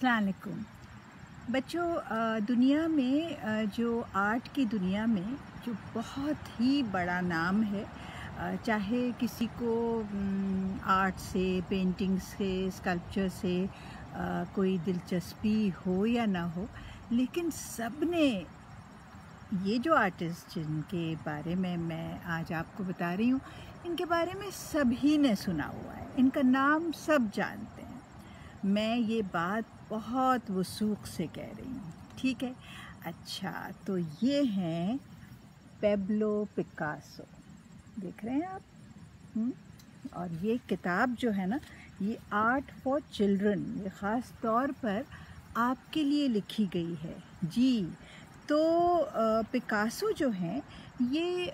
असलकुम बच्चों दुनिया में जो आर्ट की दुनिया में जो बहुत ही बड़ा नाम है चाहे किसी को आर्ट से पेंटिंग से, स्कल्पचर से कोई दिलचस्पी हो या ना हो, लेकिन सबने ये जो आर्टिस्ट जिनके बारे में मैं आज आपको बता रही हूँ, इनके बारे में सभी ने सुना हुआ है। इनका नाम सब जानते हैं। मैं ये बात बहुत वसूख से कह रही हूँ, ठीक है अच्छा तो ये हैं पेब्लो पिकासो देख रहे हैं आप हुँ? हम्म? और ये किताब जो है ना, ये आर्ट फॉर चिल्ड्रन ये ख़ास तौर पर आपके लिए लिखी गई है जी तो पिकासो जो हैं, ये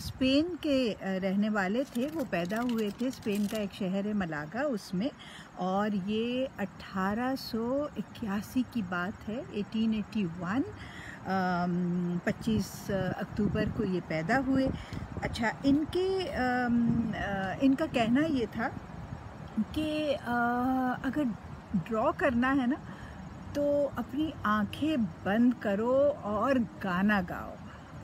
स्पेन के रहने वाले थे, वो पैदा हुए थे, स्पेन का एक शहर है मलागा उसमें, और ये 1881 की बात है 1881 25 अक्टूबर को ये पैदा हुए। अच्छा इनके इनका कहना ये था कि अगर ड्रॉ करना है ना तो अपनी आँखें बंद करो और गाना गाओ।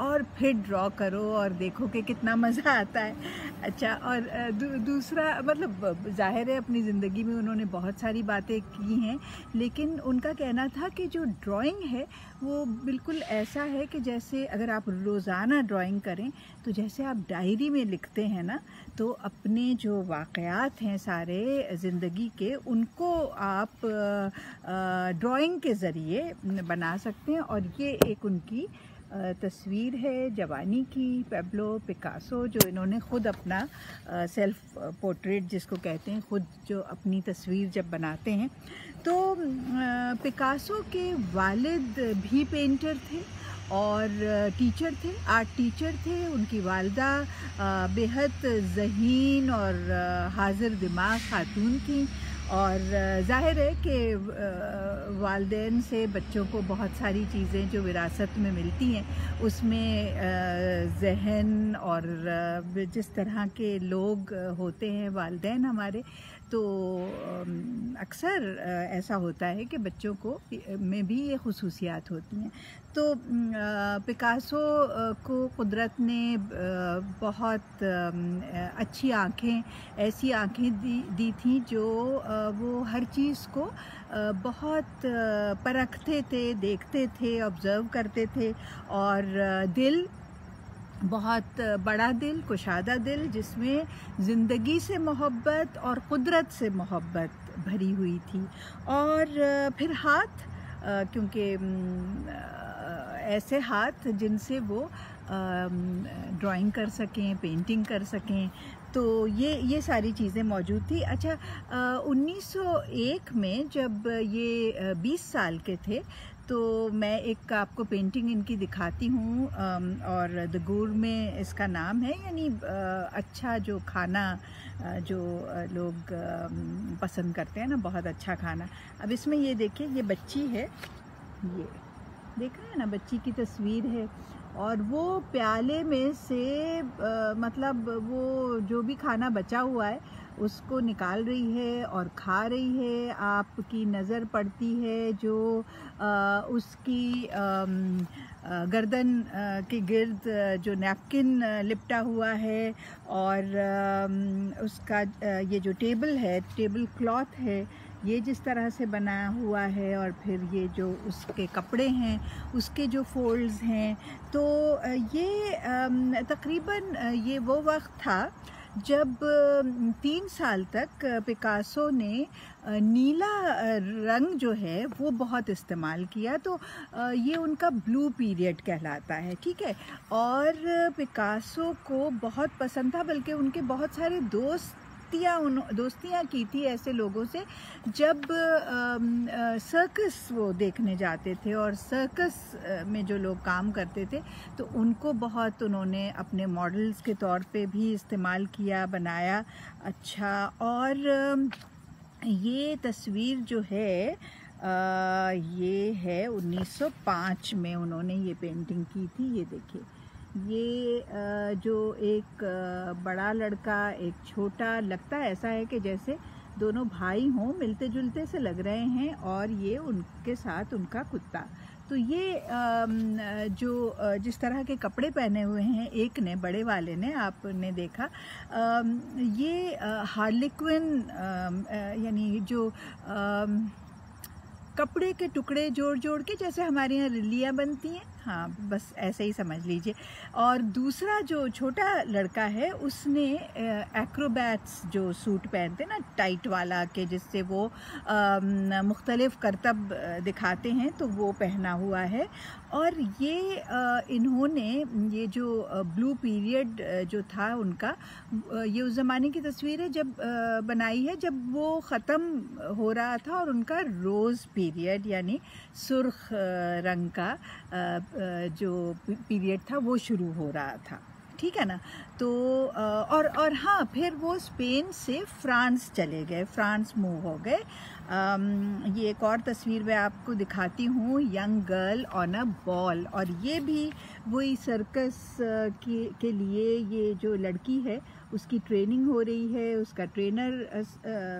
और फिर ड्रॉ करो और देखो कि कितना मज़ा आता है। अच्छा और दू, दूसरा मतलब ज़ाहिर है अपनी ज़िंदगी में उन्होंने बहुत सारी बातें की हैं लेकिन उनका कहना था कि जो ड्राइंग है वो बिल्कुल ऐसा है कि जैसे अगर आप रोज़ाना ड्राइंग करें तो जैसे आप डायरी में लिखते हैं ना तो अपने जो वाक़ात हैं सारे ज़िंदगी के उनको आप ड्राइंग के ज़रिए बना सकते हैं और ये एक उनकी तस्वीर है जवानी की, पेब्लो, पिकासो, जो इन्होंने ख़ुद अपना सेल्फ पोर्ट्रेट जिसको कहते हैं, ख़ुद जो अपनी तस्वीर जब बनाते हैं। तो पिकासो के वालिद भी पेंटर थे और टीचर थे आर्ट टीचर थे। उनकी वालदा बेहद जहीन और हाजिर दिमाग खातून थी। और ज़ाहिर है कि वालदे से बच्चों को बहुत सारी चीज़ें जो विरासत में मिलती हैं, उसमें जहन और जिस तरह के लोग होते हैं वालदे हमारे तो अक्सर ऐसा होता है कि बच्चों को में भी ये खसूसियात होती हैं। तो पिकासो को कुदरत ने बहुत अच्छी आँखें, ऐसी आँखें दी दी थी जो वो हर चीज़ को बहुत परखते थे, देखते थे, ऑब्ज़र्व करते थे और दिल बहुत बड़ा दिल कुशादा दिल जिसमें ज़िंदगी से मोहब्बत और कुदरत से मोहब्बत भरी हुई थी। और फिर हाथ क्योंकि ऐसे हाथ जिनसे वो ड्राइंग कर सकें पेंटिंग कर सकें तो ये ये सारी चीज़ें मौजूद थी। अच्छा आ, 1901 में जब ये 20 साल के थे तो मैं एक आपको पेंटिंग इनकी दिखाती हूँ और द गुर में इसका नाम है यानी अच्छा जो खाना जो लोग पसंद करते हैं ना बहुत अच्छा खाना। अब इसमें ये देखिए ये बच्ची है ये देख हैं ना बच्ची की तस्वीर है और वो प्याले में से आ, मतलब वो जो भी खाना बचा हुआ है उसको निकाल रही है और खा रही है। आपकी नज़र पड़ती है जो आ, उसकी आ, गर्दन के गिर्द जो नैपकिन लिपटा हुआ है और उसका ये जो टेबल है टेबल क्लॉथ है ये जिस तरह से बनाया हुआ है और फिर ये जो उसके कपड़े हैं उसके जो फोल्ड्स हैं तो ये तकरीबन ये वो वक्त था जब तीन साल तक पिकासो ने नीला रंग जो है, वो बहुत इस्तेमाल किया तो ये उनका ब्लू पीरियड कहलाता है, ठीक है? और पिकासो को बहुत पसंद था, बल्कि उनके बहुत सारे दोस्त दोस्तियाँ उन दोस्तियाँ की थी ऐसे लोगों से जब आ, आ, सर्कस वो देखने जाते थे और सर्कस में जो लोग काम करते थे तो उनको बहुत उन्होंने अपने मॉडल्स के तौर पे भी इस्तेमाल किया बनाया अच्छा और ये तस्वीर जो है आ, ये है 1905 में उन्होंने ये पेंटिंग की थी ये देखिए। ये जो एक बड़ा लड़का, एक छोटा, लगता ऐसा है कि जैसे दोनों भाई हों मिलते जुलते से लग रहे हैं और ये उनके साथ उनका कुत्ता। तो ये जो जिस तरह के कपड़े पहने हुए हैं, एक ने, बड़े वाले ने, आपने देखा ये हार्लिक्विन यानी जो कपड़े के टुकड़े जोड़ जोड़ के जैसे हमारे यहाँ रिलियाँ बनती हैं हाँ बस ऐसे ही समझ लीजिए। और दूसरा जो छोटा लड़का है, उसने एक्रोबैट्स जो सूट पहनते ना टाइट वाला के, जिससे वो मुख्तलिफ़ करतब दिखाते हैं तो वो पहना हुआ है। और ये इन्होंने, ये जो ब्लू पीरियड जो था उनका ये उस ज़माने की तस्वीर है जब बनाई है, जब वो ख़त्म हो रहा था और उनका रोज़ पीरियड, यानी सुर्ख रंग का जो पीरियड था वो शुरू हो रहा था। ठीक है ना? तो और और हाँ फिर वो स्पेन से फ्रांस चले गए, फ्रांस मूव हो गए। ये एक और तस्वीर मैं आपको दिखाती हूँ, young girl on a ball. और ये भी वही सर्कस के के लिए ये जो लड़की है, उसकी ट्रेनिंग हो रही है, उसका ट्रेनर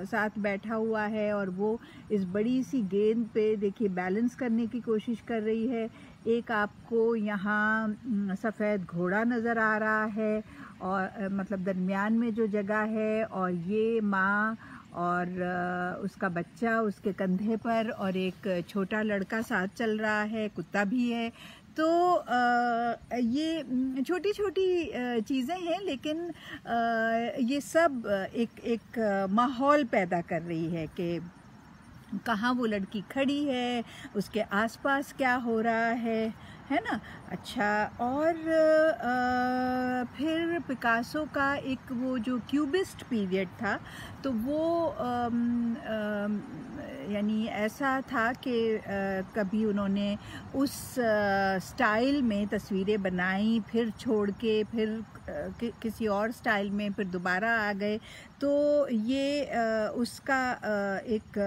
साथ बैठा हुआ है और वो इस बड़ी सी गेंद पे देखिए बैलेंस करने की कोशिश कर रही है। एक आपको यहाँ सफ़ेद घोड़ा नज़र आ रहा है और मतलब दरमियान में जो जगह है और ये माँ और उसका बच्चा उसके कंधे पर और एक छोटा लड़का साथ चल रहा है, कुत्ता भी है। तो ये छोटी छोटी चीज़ें हैं लेकिन ये सब एक एक माहौल पैदा कर रही है कि कहाँ वो लड़की खड़ी है? उसके आसपास क्या हो रहा है? है ना? अच्छा और आ, फिर पिकासो का एक वो जो क्यूबिस्ट पीरियड था तो वो यानी ऐसा था कि कभी उन्होंने उस स्टाइल में तस्वीरें बनाई फिर छोड़ के फिर कि, किसी और स्टाइल में फिर दोबारा आ गए। तो ये उसका एक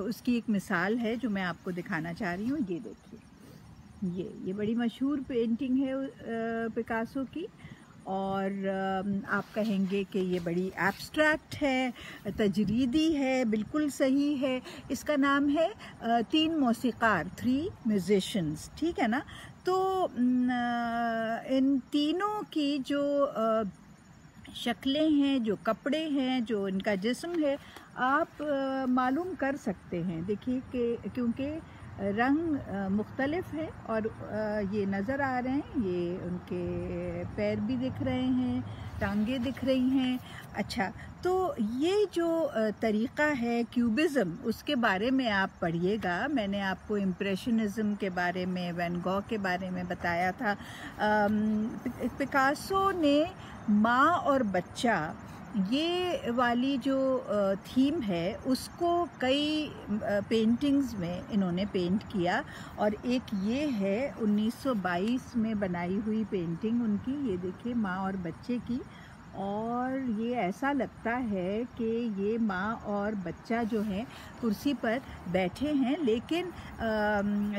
उसकी एक मिसाल है जो मैं आपको दिखाना चाह रही हूँ। ये देखिए। ये ये बड़ी मशहूर पेंटिंग है पिकासो की। और आप कहेंगे कि ये बड़ी एब्स्ट्रैक्ट है, तजरीदी है, बिल्कुल सही है। इसका नाम है तीन मौसीकार थ्री म्यूज़िशंस ठीक है ना? तो इन तीनों की जो शक्लें हैं, जो कपड़े हैं, जो इनका जिस्म है, आप मालूम कर सकते हैं। देखिए कि, क्योंकि रंग मुख्तलफ है और ये नज़र आ रहे हैं, ये उनके पैर भी दिख रहे हैं, टांगे दिख रही हैं। अच्छा तो ये जो तरीक़ा है क्यूबिज़म, उसके बारे में आप पढ़िएगा। मैंने आपको इम्प्रेशनिज़म के बारे में वैन गॉ के बारे में बताया था। पिकासो ने माँ और बच्चा ये वाली जो थीम है, उसको कई पेंटिंग्स में इन्होंने पेंट किया और एक ये है 1922 में बनाई हुई पेंटिंग उनकी, ये देखिए माँ और बच्चे की और ये ऐसा लगता है कि ये माँ और बच्चा जो है, कुर्सी पर बैठे हैं, लेकिन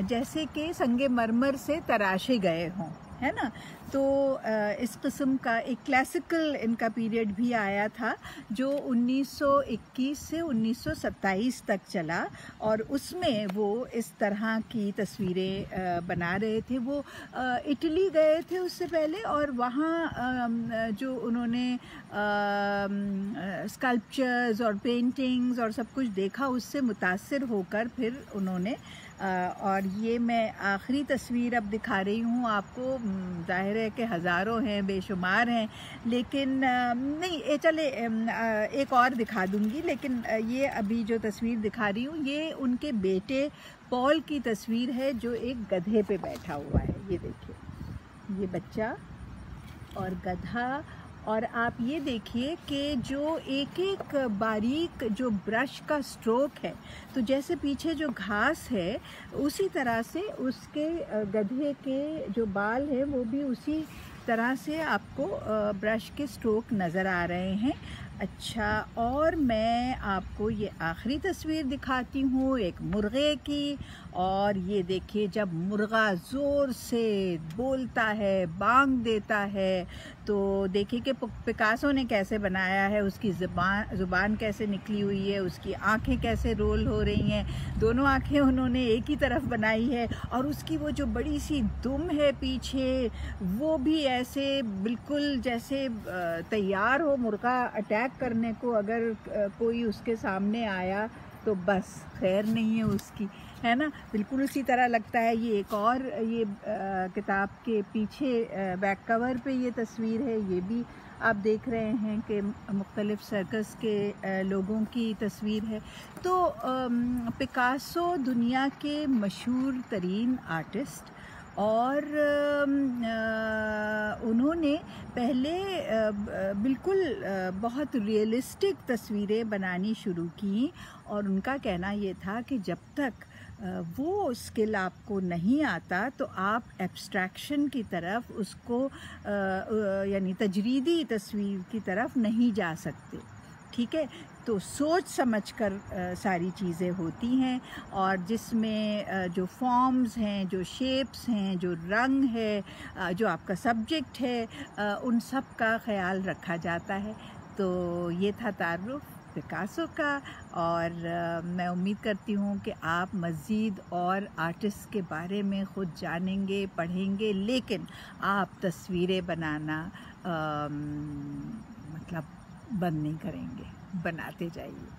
जैसे कि संगे मरमर से तराशे गए हों। है ना? तो इस किस्म का एक क्लासिकल इनका पीरियड भी आया था, जो 1921 से 1927 तक चला और उसमें वो इस तरह की तस्वीरें बना रहे थे। वो इटली गए थे उससे पहले और वहाँ जो उन्होंने स्कल्पचर्स और पेंटिंग्स और सब कुछ देखा, उससे मुतासर होकर फिर उन्होंने और ये मैं आखिरी तस्वीर अब दिखा रही हूँ आपको। ज़ाहिर है कि हज़ारों हैं, बेशुमार हैं, लेकिन नहीं चले एक और दिखा दूँगी, लेकिन ये अभी जो तस्वीर दिखा रही हूँ, ये उनके बेटे पॉल की तस्वीर है, जो एक गधे पे बैठा हुआ है। ये देखिए, ये बच्चा और गधा और आप ये देखिए कि जो एक एक बारीक जो ब्रश का स्ट्रोक है तो जैसे पीछे जो घास है, उसी तरह से उसके गधे के जो बाल हैं, वो भी उसी तरह से आपको ब्रश के स्ट्रोक नज़र आ रहे हैं। अच्छा और मैं आपको ये आखिरी तस्वीर दिखाती हूँ, एक मुर्गे की। और ये देखिए, जब मुर्गा ज़ोर से बोलता है, बांग देता है तो देखिए कि पिकासो ने कैसे बनाया है, उसकी ज़ुबान ज़ुबान कैसे निकली हुई है, उसकी आँखें कैसे रोल हो रही हैं। दोनों आँखें उन्होंने एक ही तरफ़ बनाई है और उसकी वो जो बड़ी सी दुम है पीछे, वो भी ऐसे बिल्कुल जैसे तैयार हो मुर्गा अटैक करने को अगर कोई उसके सामने आया तो बस, खैर नहीं है उसकी, है ना? बिल्कुल उसी तरह लगता है। ये एक और, ये किताब के पीछे बैक कवर पे ये तस्वीर है। ये भी आप देख रहे हैं कि मुख्तलिफ़ सर्कस के लोगों की तस्वीर है। तो पिकासो दुनिया के मशहूर तरीन आर्टिस्ट और उन्होंने पहले बिल्कुल बहुत रियलिस्टिक तस्वीरें बनानी शुरू की और उनका कहना ये था कि जब तक वो स्किल आपको नहीं आता तो आप एब्स्ट्रैक्शन की तरफ़ उसको यानी तजरीदी तस्वीर की तरफ़ नहीं जा सकते। ठीक है? तो सोच समझ कर सारी चीज़ें होती हैं और जिसमें जो फॉर्म्स हैं जो शेप्स हैं जो रंग है जो आपका सब्जेक्ट है उन सब का ख्याल रखा जाता है। तो ये था तारुफ पिकासो का और मैं उम्मीद करती हूँ कि आप मज़ीद और आर्टिस्ट के बारे में ख़ुद जानेंगे पढ़ेंगे लेकिन आप तस्वीरें बनाना आ, मतलब बंद नहीं करेंगे। बनाते जाइए।